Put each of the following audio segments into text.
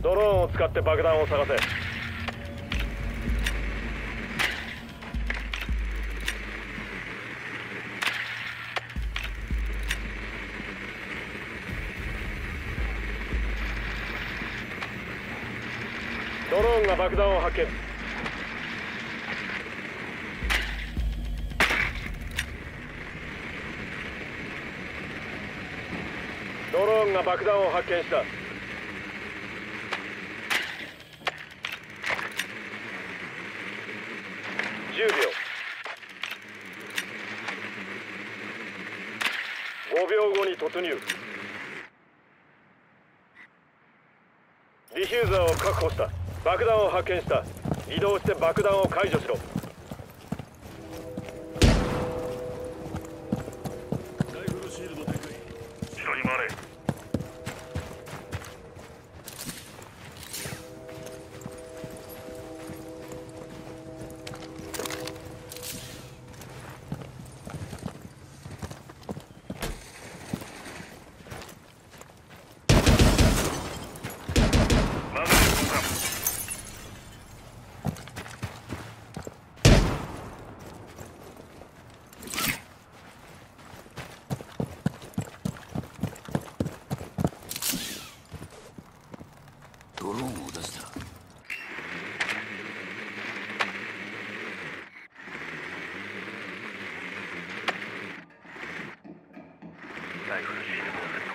ドローンを使って爆弾を探せ。ドローンが爆弾を発見。ドローンが爆弾を発見した。10秒。5秒後に突入。ディフューザーを確保した。爆弾を発見した。移動して爆弾を解除しろ。Cyprus.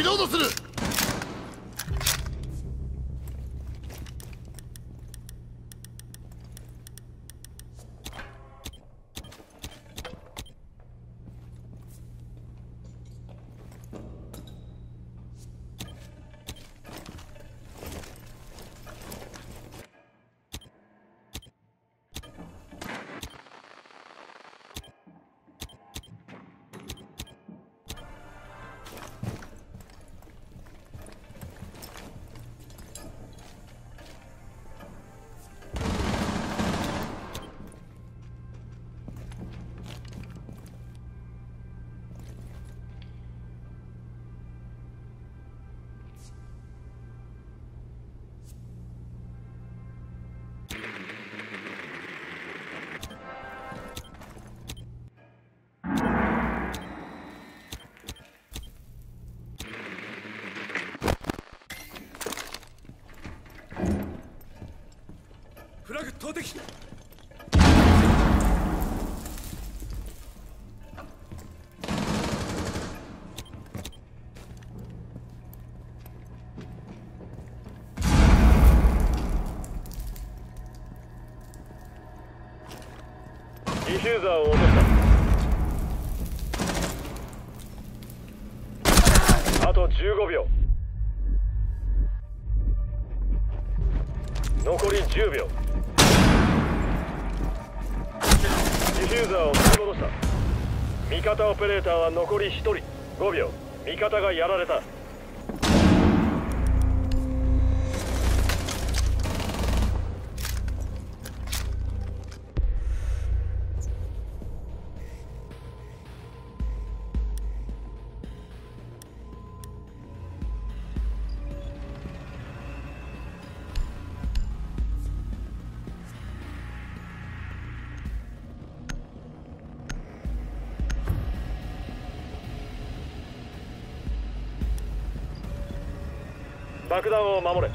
リロードする。フラグ投擲ディフューザーを落とした。あと15秒。残り10秒。ディフューザーを取り戻した。味方オペレーターは残り1人。5秒。味方がやられた。爆弾を守れ。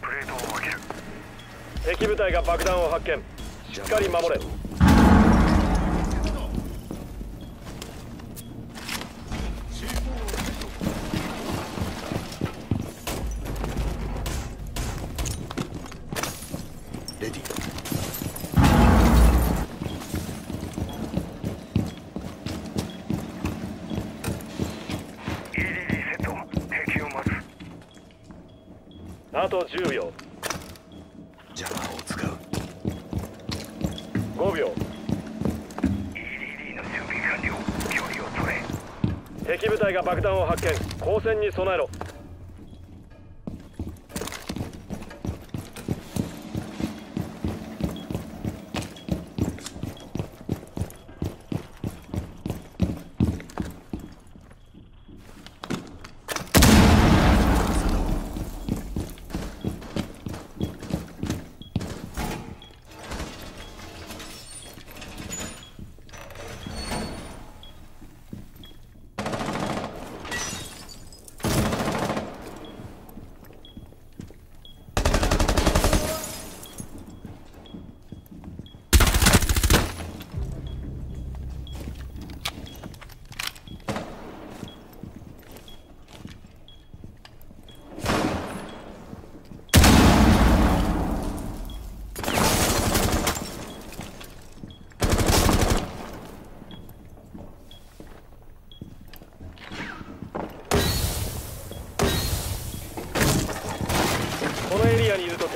プレートを開ける。敵部隊が爆弾を発見。しっかり守れレディ EDD セット敵を待つあと10秒。ジャマーを使う。5秒。EDD の準備完了。距離を取れ。敵部隊が爆弾を発見。交戦に備えろ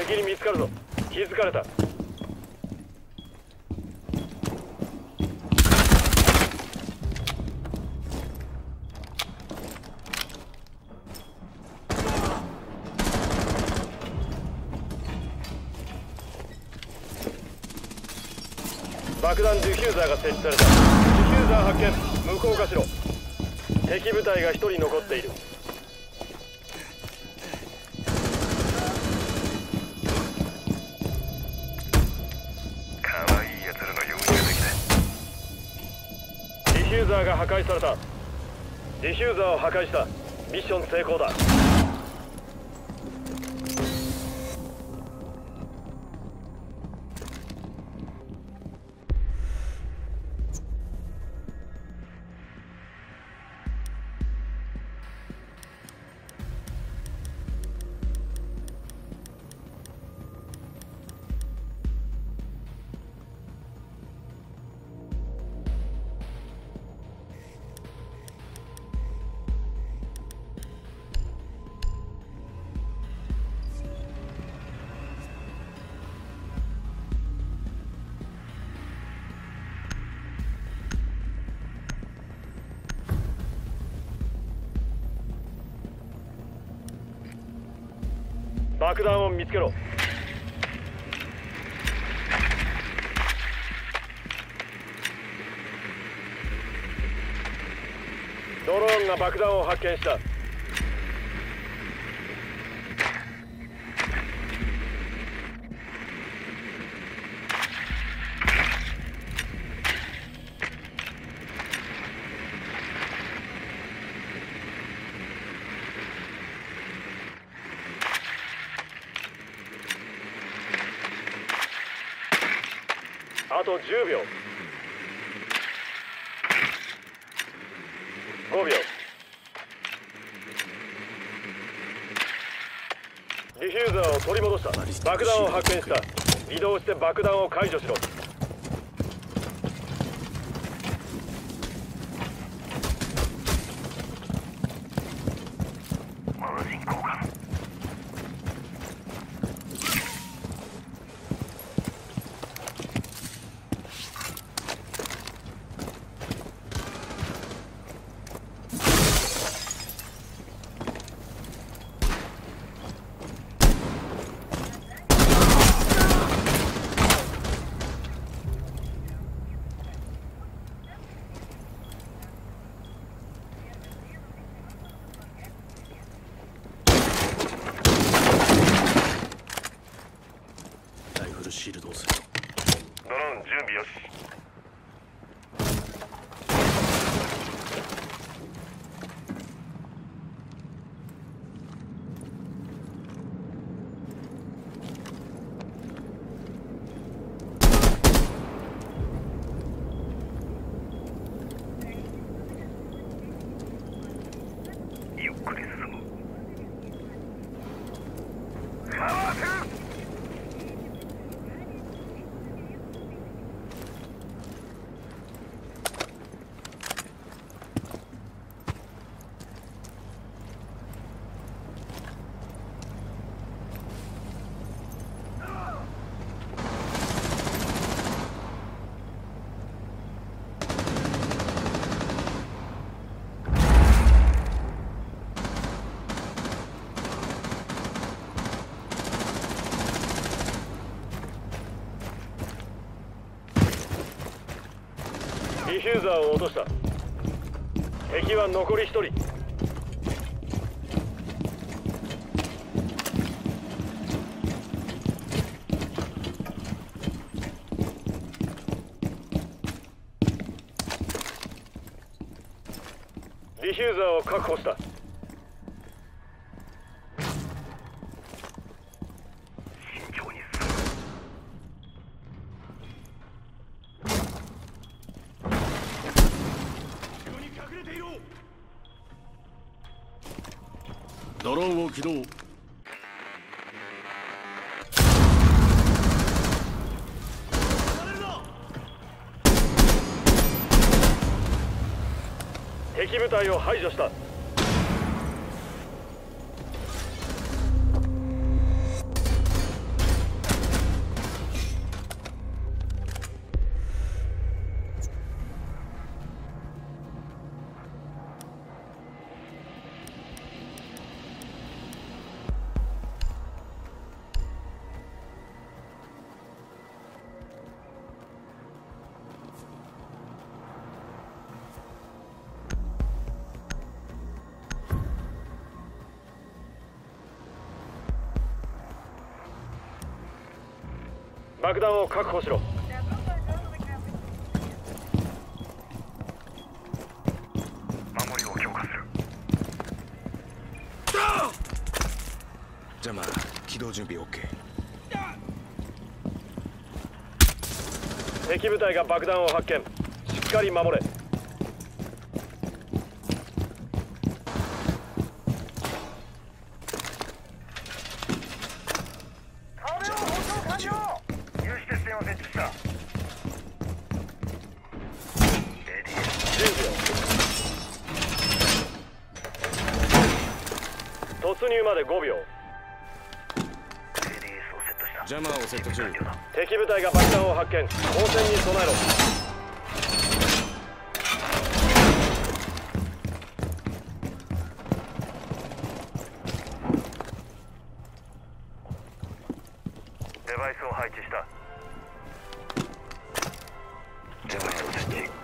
敵に見つかるぞ。気づかれた。爆弾ディフューザーが設置された。ディフューザー発見。無効化しろ。敵部隊が1人残っている。破壊された。ディフューザーを破壊した。ミッション成功だ。爆弾を見つけろ。ドローンが爆弾を発見した。あと10秒5秒ディフューザーを取り戻した。爆弾を発見した。移動して爆弾を解除しろ。Câmbios. ィフューザーを落とした。敵は残り1人。ディフューザーを確保した。起動敵部隊を排除した。爆弾を確保しろ。守りを強化する。ジャマー起動準備 OK 敵部隊が爆弾を発見。しっかり守れ入まで5秒。ジャマーをセット中。敵部隊が爆弾を発見。応戦に備えろ。デバイスを配置した。デバイスを設置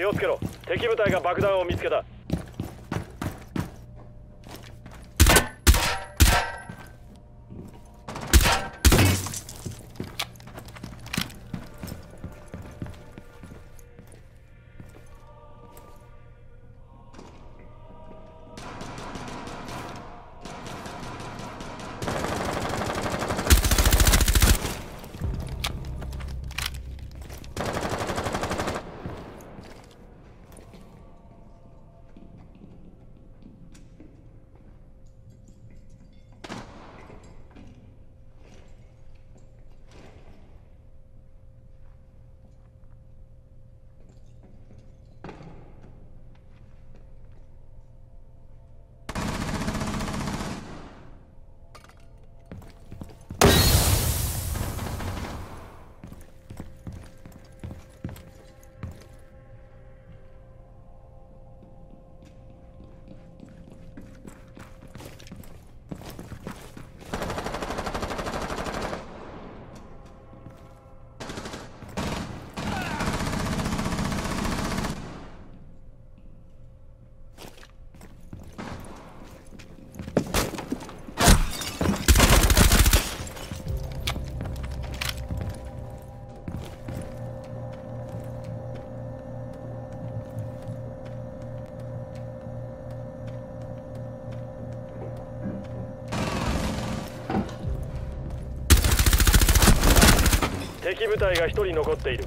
気をつけろ。敵部隊が爆弾を見つけた。敵部隊が1人残っている。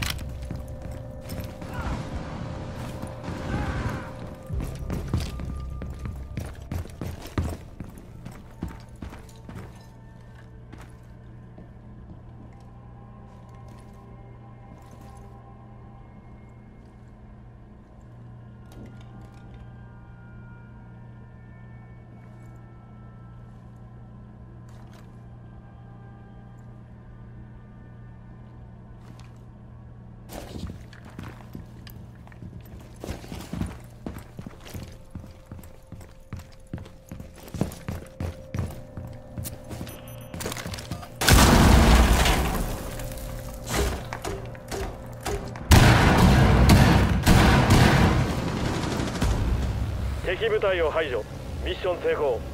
敵部隊を排除。ミッション成功。